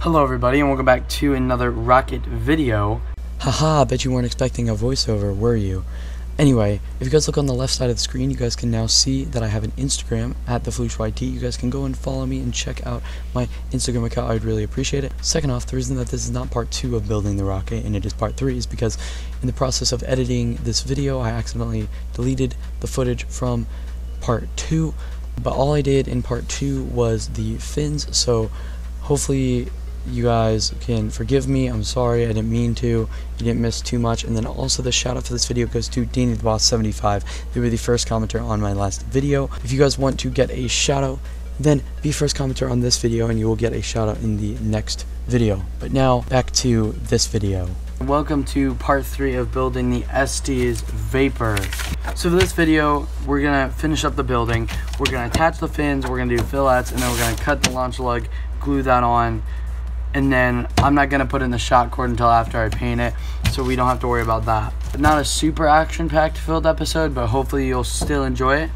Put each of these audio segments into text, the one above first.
Hello everybody and welcome back to another rocket video. Haha, bet you weren't expecting a voiceover, were you? Anyway, if you guys look on the left side of the screen, you guys can now see that I have an Instagram at the You guys can go and follow me and check out my Instagram account. I'd really appreciate it. Second off, the reason that this is not part two of building the rocket and it is part three is because in the process of editing this video, I accidentally deleted the footage from part two. But all I did in part two was the fins, so hopefully you guys can forgive me. I'm sorry, I didn't mean to. You didn't miss too much. And then also the shout out for this video goes to Danny the Boss 75. They were the first commenter on my last video. If you guys want to get a shout out, then be first commenter on this video and you will get a shout out in the next video. But now back to this video. Welcome to part three of building the Estes Vapor. So for this video, we're gonna finish up the building. We're gonna attach the fins, we're gonna do fillets, and then we're gonna cut the launch lug, glue that on, and then I'm not gonna put in the shock cord until after I paint it so we don't have to worry about that. Not a super action packed filled episode but hopefully you'll still enjoy it.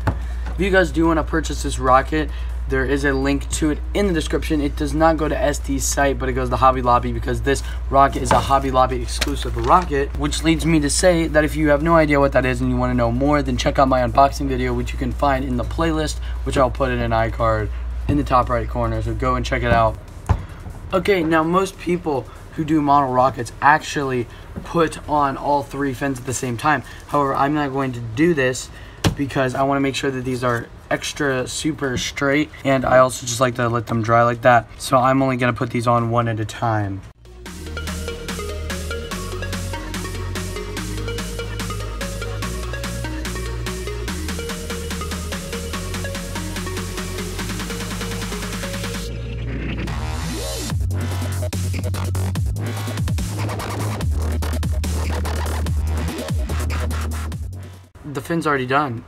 If you guys do want to purchase this rocket there is a link to it in the description. It does not go to Estes site but it goes to Hobby Lobby because this rocket is a Hobby Lobby exclusive rocket which leads me to say that if you have no idea what that is and you want to know more then check out my unboxing video which you can find in the playlist which I'll put in an iCard in the top right corner. So go and check it out Okay, now most people who do model rockets actually put on all three fins at the same time. However, I'm not going to do this because I want to make sure that these are extra super straight and I also just like to let them dry like that. So I'm only going to put these on one at a time. Fin's already done.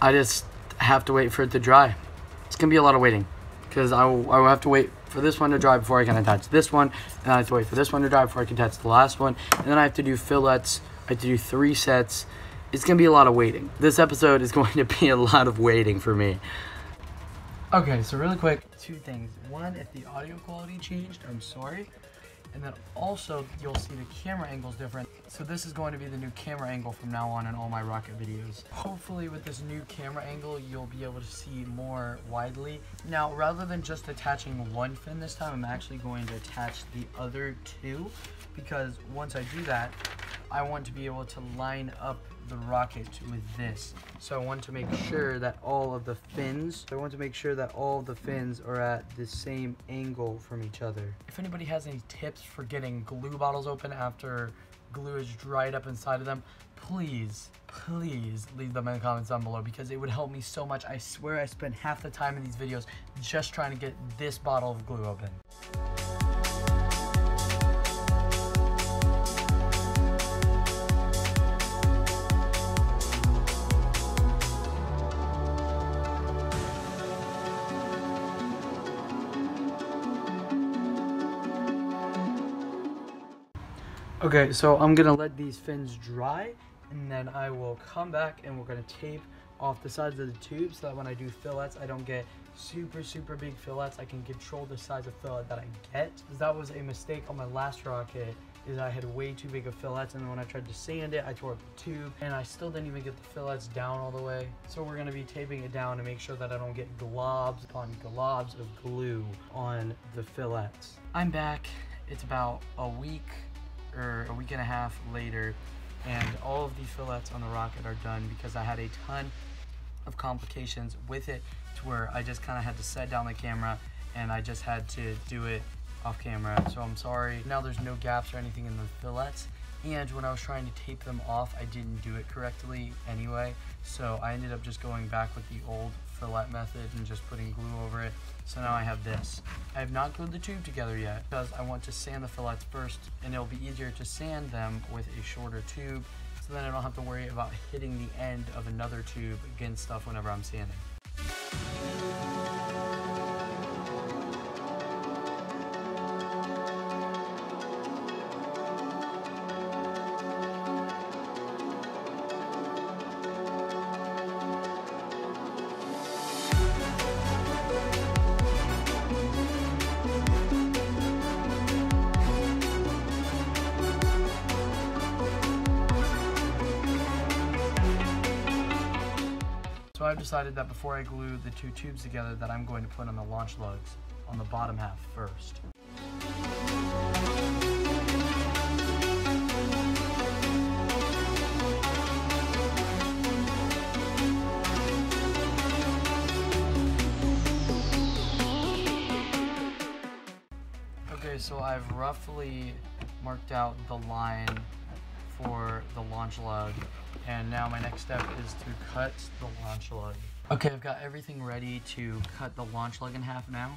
I just have to wait for it to dry. It's gonna be a lot of waiting because I will, I will have to wait for this one to dry before I can attach this one, and I have to wait for this one to dry before I can attach the last one, and then I have to do fillets. I have to do three sets. It's gonna be a lot of waiting. This episode is going to be a lot of waiting for me. Okay, so really quick, two things. One, if the audio quality changed, I'm sorry. And then also you'll see the camera angle is different. So this is going to be the new camera angle from now on in all my rocket videos. Hopefully with this new camera angle, you'll be able to see more widely. Now, rather than just attaching one fin this time, I'm actually going to attach the other two because once I do that, I want to be able to line up the rocket with this. So I want to make sure that all of the fins, I want to make sure that all the fins are at the same angle from each other. If anybody has any tips for getting glue bottles open after glue is dried up inside of them, please, please leave them in the comments down below because it would help me so much. I swear I spend half the time in these videos just trying to get this bottle of glue open. Okay, so I'm gonna let these fins dry and then I will come back and we're gonna tape off the sides of the tube so that when I do fillets, I don't get super, super big fillets. I can control the size of fillet that I get. That was a mistake on my last rocket is I had way too big of fillets and then when I tried to sand it, I tore up the tube and I still didn't even get the fillets down all the way. So we're gonna be taping it down to make sure that I don't get globs upon globs of glue on the fillets. I'm back. It's about a week or a week and a half later and all of the fillets on the rocket are done because I had a ton of complications with it to where I just kind of had to set down the camera and I just had to do it off camera. So I'm sorry. Now there's no gaps or anything in the fillets and when I was trying to tape them off I didn't do it correctly anyway so I ended up just going back with the old fillet method and just putting glue over it. So now I have this. I have not glued the tube together yet because I want to sand the fillets first and it'll be easier to sand them with a shorter tube so then I don't have to worry about hitting the end of another tube against stuff whenever I'm sanding. I've decided that before I glue the two tubes together that I'm going to put on the launch lugs on the bottom half first. Okay, so I've roughly marked out the line for the launch lug and now my next step is to cut the launch lug. Okay, I've got everything ready to cut the launch lug in half now.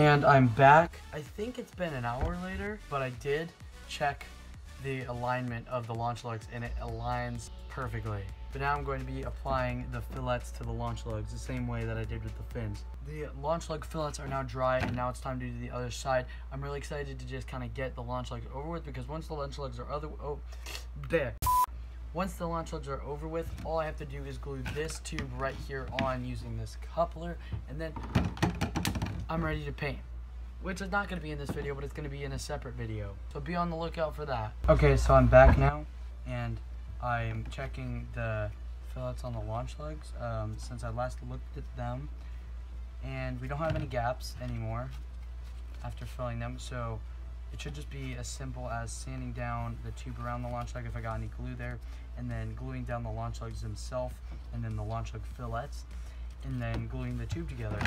And I'm back. I think it's been an hour later, but I did check the alignment of the launch lugs and it aligns perfectly. But now I'm going to be applying the fillets to the launch lugs the same way that I did with the fins. The launch lug fillets are now dry and now it's time to do the other side. I'm really excited to just kind of get the launch lugs over with because once the launch lugs are other, oh, there. Once the launch lugs are over with, all I have to do is glue this tube right here on using this coupler and then I'm ready to paint. Which is not going to be in this video, but it's going to be in a separate video. So be on the lookout for that. Okay, so I'm back now, and I'm checking the fillets on the launch lugs um, since I last looked at them. And we don't have any gaps anymore after filling them, so it should just be as simple as sanding down the tube around the launch lug if I got any glue there, and then gluing down the launch lugs themselves, and then the launch lug fillets, and then gluing the tube together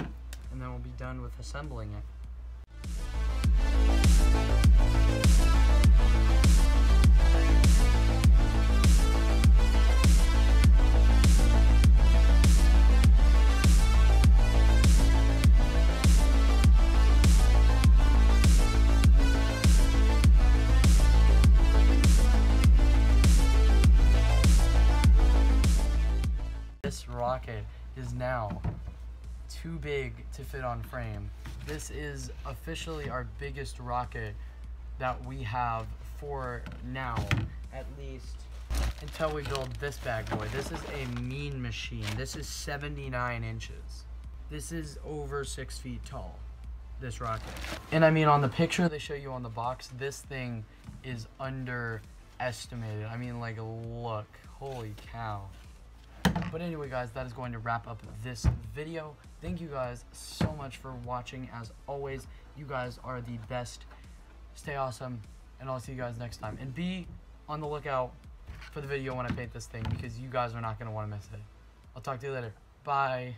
and then we'll be done with assembling it. This rocket is now too big to fit on frame. This is officially our biggest rocket that we have for now, at least until we build this bad boy. This is a mean machine. This is 79 inches. This is over six feet tall, this rocket. And I mean, on the picture they show you on the box, this thing is underestimated. I mean, like, look, holy cow. But anyway, guys, that is going to wrap up this video. Thank you guys so much for watching. As always, you guys are the best. Stay awesome, and I'll see you guys next time. And be on the lookout for the video when I paint this thing because you guys are not going to want to miss it. I'll talk to you later. Bye.